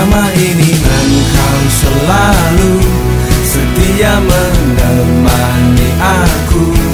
Selama ini engkau selalu setia menemani aku.